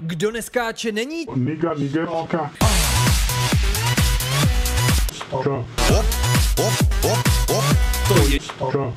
Kdo neskáče není? Niga, niga, oka. Oka. Op, op, op, op. To je... Oka.